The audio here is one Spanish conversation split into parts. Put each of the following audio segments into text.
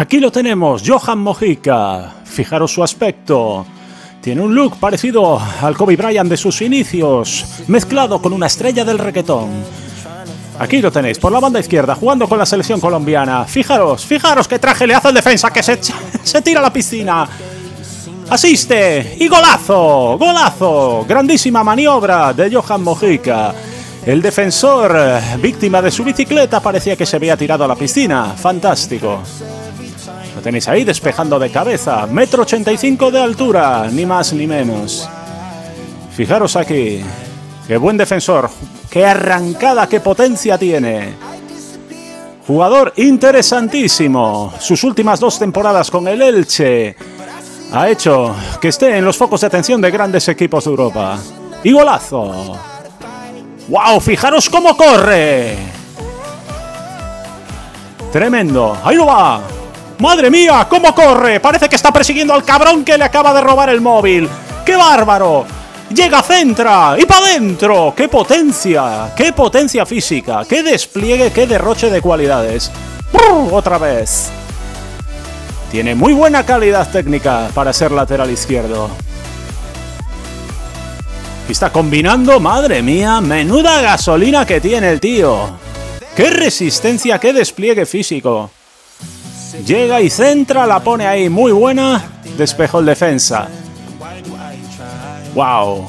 Aquí lo tenemos, Johan Mojica. Fijaros su aspecto. Tiene un look parecido al Kobe Bryant de sus inicios, mezclado con una estrella del reggaetón. Aquí lo tenéis, por la banda izquierda, jugando con la selección colombiana. Fijaros, fijaros qué traje le hace el defensa que se, se tira a la piscina. Asiste y golazo, golazo. Grandísima maniobra de Johan Mojica. El defensor, víctima de su bicicleta, parecía que se había tirado a la piscina. Fantástico. Tenéis ahí despejando de cabeza. Metro 85 de altura, ni más ni menos. Fijaros aquí. Qué buen defensor. Qué arrancada, qué potencia tiene. Jugador interesantísimo. Sus últimas dos temporadas con el Elche ha hecho que esté en los focos de atención de grandes equipos de Europa. Y golazo. ¡Wow! Fijaros cómo corre. Tremendo. Ahí lo va. ¡Madre mía! ¿Cómo corre? Parece que está persiguiendo al cabrón que le acaba de robar el móvil. ¡Qué bárbaro! Llega, centra y para adentro. ¡Qué potencia! ¡Qué potencia física! ¡Qué despliegue! ¡Qué derroche de cualidades! Otra vez. Tiene muy buena calidad técnica para ser lateral izquierdo. Y está combinando, madre mía, menuda gasolina que tiene el tío. ¡Qué resistencia, qué despliegue físico! Llega y centra, la pone ahí muy buena. Despejo el defensa. ¡Wow!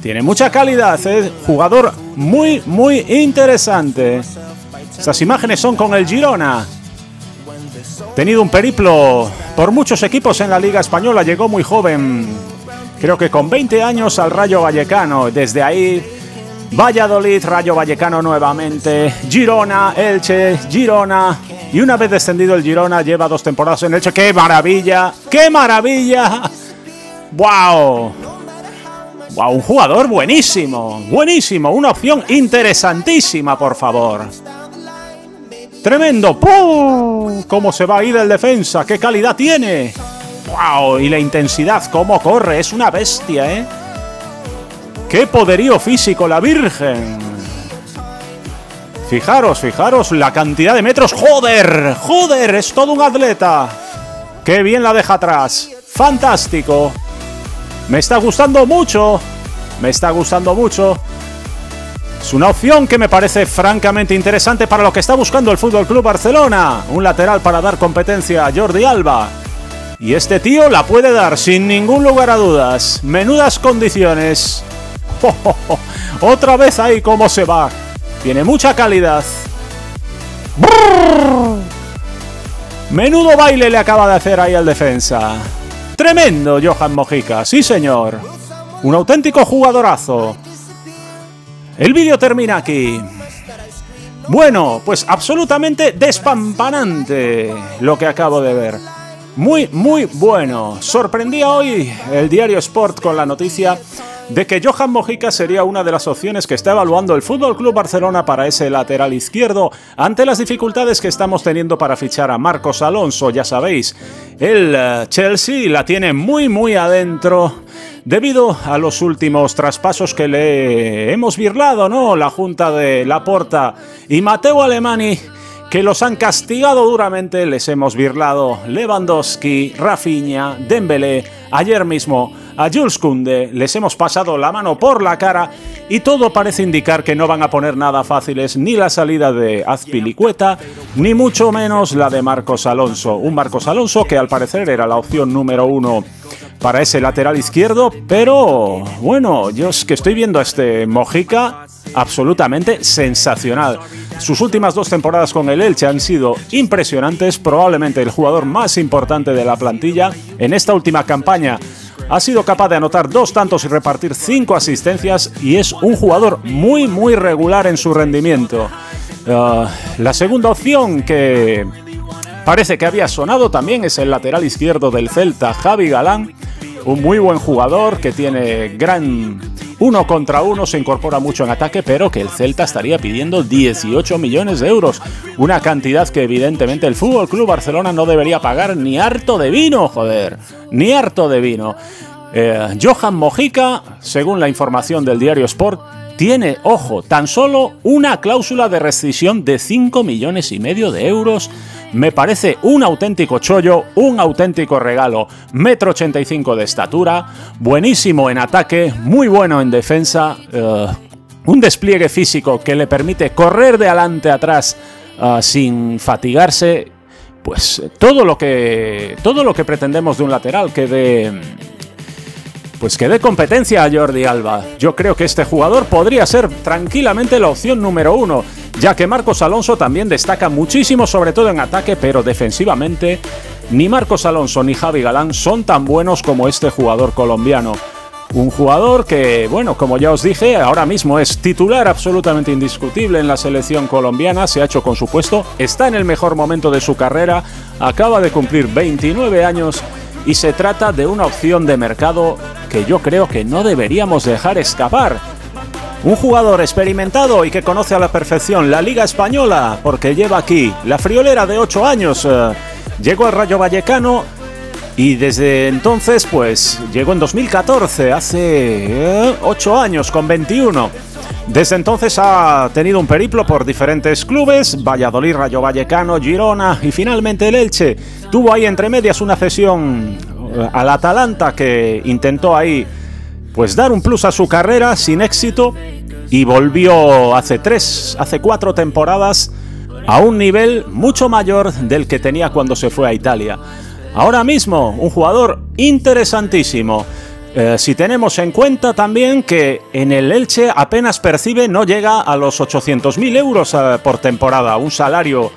Tiene mucha calidad, es jugador muy, muy interesante. Estas imágenes son con el Girona. Tenido un periplo por muchos equipos en la Liga Española, llegó muy joven, creo que con 20 años al Rayo Vallecano. Desde ahí Valladolid, Rayo Vallecano nuevamente, Girona, Elche, Girona. Y una vez descendido el Girona, lleva dos temporadas en Elche. ¡Qué maravilla! ¡Qué maravilla! ¡Wow! ¡Wow! Un jugador buenísimo, buenísimo. Una opción interesantísima, por favor. Tremendo. ¡Pum! ¿Cómo se va a ir el defensa? ¿Qué calidad tiene? ¡Wow! Y la intensidad, cómo corre. Es una bestia, ¿eh? ¡Qué poderío físico, la Virgen! Fijaros, fijaros la cantidad de metros. ¡Joder! ¡Joder! Es todo un atleta. ¡Qué bien la deja atrás! ¡Fantástico! Me está gustando mucho. Me está gustando mucho. Es una opción que me parece francamente interesante para lo que está buscando el Fútbol Club Barcelona. Un lateral para dar competencia a Jordi Alba. Y este tío la puede dar sin ningún lugar a dudas. Menudas condiciones. Otra vez ahí cómo se va. Tiene mucha calidad. Menudo baile le acaba de hacer ahí al defensa. Tremendo Johan Mojica, sí señor. Un auténtico jugadorazo. El vídeo termina aquí. Bueno, pues absolutamente despampanante lo que acabo de ver. Muy, muy bueno. Sorprendía hoy el diario Sport con la noticia de que Johan Mojica sería una de las opciones que está evaluando el Fútbol Club Barcelona para ese lateral izquierdo ante las dificultades que estamos teniendo para fichar a Marcos Alonso, ya sabéis. El eh, Chelsea la tiene muy muy adentro debido a los últimos traspasos que le hemos virlado, ¿no? La junta de Laporta y Mateo Alemani que los han castigado duramente, les hemos virlado Lewandowski, Rafinha, Dembélé, ayer mismo a Jules Kunde les hemos pasado la mano por la cara y todo parece indicar que no van a poner nada fáciles ni la salida de Azpilicueta, ni mucho menos la de Marcos Alonso. Un Marcos Alonso que al parecer era la opción número uno para ese lateral izquierdo, pero bueno, yo es que estoy viendo a este Mojica absolutamente sensacional. Sus últimas dos temporadas con el Elche han sido impresionantes, probablemente el jugador más importante de la plantilla. En esta última campaña ha sido capaz de anotar dos tantos y repartir cinco asistencias y es un jugador muy muy regular en su rendimiento. Uh, la segunda opción que parece que había sonado también es el lateral izquierdo del Celta, Javi Galán, un muy buen jugador que tiene gran uno contra uno, se incorpora mucho en ataque, pero que el Celta estaría pidiendo 18 millones de euros, una cantidad que evidentemente el Fútbol Club Barcelona no debería pagar ni harto de vino, joder, ni harto de vino. Eh, Johan Mojica, según la información del diario Sport, tiene, ojo, tan solo una cláusula de rescisión de 5 millones y medio de euros me parece un auténtico chollo, un auténtico regalo. Metro 85 de estatura, buenísimo en ataque, muy bueno en defensa, eh, un despliegue físico que le permite correr de adelante atrás eh, sin fatigarse. Pues todo lo que todo lo que pretendemos de un lateral que de pues que dé competencia a Jordi Alba. Yo creo que este jugador podría ser tranquilamente la opción número uno, ya que Marcos Alonso también destaca muchísimo, sobre todo en ataque, pero defensivamente ni Marcos Alonso ni Javi Galán son tan buenos como este jugador colombiano. Un jugador que, bueno, como ya os dije, ahora mismo es titular absolutamente indiscutible en la selección colombiana, se ha hecho con su puesto, está en el mejor momento de su carrera, acaba de cumplir 29 años y se trata de una opción de mercado que yo creo que no deberíamos dejar escapar. Un jugador experimentado y que conoce a la perfección la Liga Española, porque lleva aquí la friolera de 8 años. Eh, llegó al Rayo Vallecano y desde entonces, pues llegó en 2014, hace 8 eh, años, con 21. Desde entonces ha tenido un periplo por diferentes clubes, Valladolid, Rayo Vallecano, Girona y finalmente el Elche. Tuvo ahí entre medias una cesión al Atalanta que intentó ahí pues dar un plus a su carrera sin éxito y volvió hace tres, hace cuatro temporadas a un nivel mucho mayor del que tenía cuando se fue a Italia. Ahora mismo, un jugador interesantísimo. Eh, si tenemos en cuenta también que en el Elche apenas percibe, no llega a los 800.000 euros eh, por temporada, un salario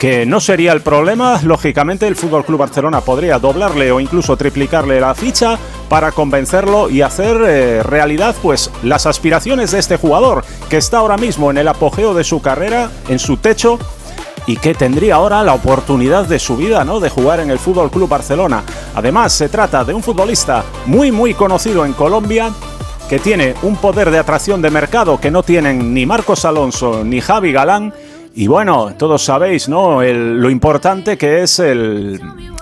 que no sería el problema. Lógicamente, el Fútbol Club Barcelona podría doblarle o incluso triplicarle la ficha para convencerlo y hacer eh, realidad pues las aspiraciones de este jugador que está ahora mismo en el apogeo de su carrera, en su techo y que tendría ahora la oportunidad de su vida, ¿no? De jugar en el Fútbol Club Barcelona. Además, se trata de un futbolista muy muy conocido en Colombia que tiene un poder de atracción de mercado que no tienen ni Marcos Alonso ni Javi Galán. Y bueno, todos sabéis, ¿no? lo importante que es el,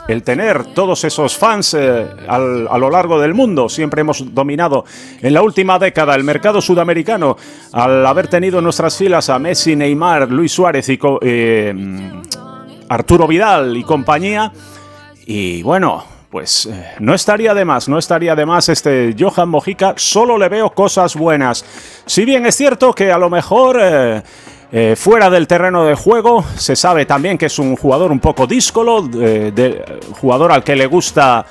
el tener todos esos fans eh, a lo largo del mundo. Siempre hemos dominado en la última década el mercado sudamericano al haber tenido en nuestras filas a Messi, Neymar, Luis Suárez y eh, Arturo Vidal y compañía. Y bueno, pues eh, no estaría de más, no estaría de más este Johan Mojica, solo le veo cosas buenas. Si bien es cierto que a lo mejor... Eh, fuera del terreno de juego, se sabe también que es un jugador un poco díscolo, de, jugador al que le gusta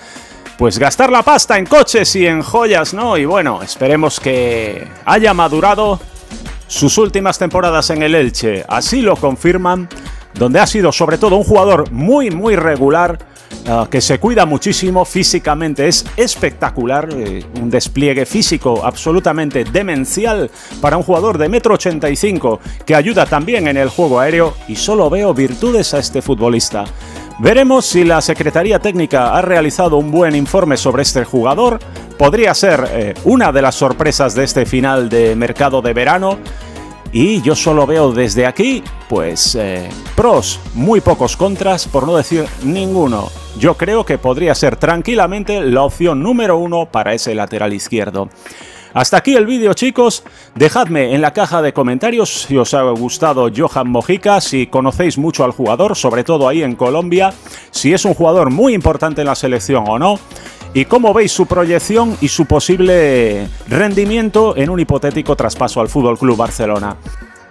pues gastar la pasta en coches y en joyas, ¿no? Y bueno, esperemos que haya madurado sus últimas temporadas en el Elche, así lo confirman, donde ha sido sobre todo un jugador muy, muy regular Ah, que se cuida muchísimo físicamente, es espectacular, eh, un despliegue físico absolutamente demencial para un jugador de metro 85 que ayuda también en el juego aéreo y solo veo virtudes a este futbolista. Veremos si la Secretaría Técnica ha realizado un buen informe sobre este jugador. Podría ser eh, una de las sorpresas de este final de mercado de verano. Y yo solo veo desde aquí, pues, eh, pros, muy pocos contras, por no decir ninguno. Yo creo que podría ser tranquilamente la opción número uno para ese lateral izquierdo. Hasta aquí el vídeo chicos, dejadme en la caja de comentarios si os ha gustado Johan Mojica, si conocéis mucho al jugador, sobre todo ahí en Colombia, si es un jugador muy importante en la selección o no, y cómo veis su proyección y su posible rendimiento en un hipotético traspaso al Fútbol Club Barcelona.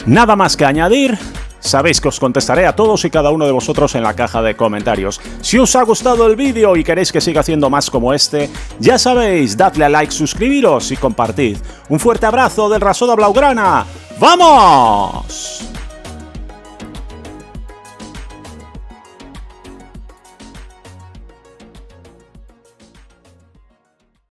Nada más que añadir, Sabéis que os contestaré a todos y cada uno de vosotros en la caja de comentarios. Si os ha gustado el vídeo y queréis que siga haciendo más como este, ya sabéis, dadle a like, suscribiros y compartid. Un fuerte abrazo del Rasoda Blaugrana. ¡Vamos!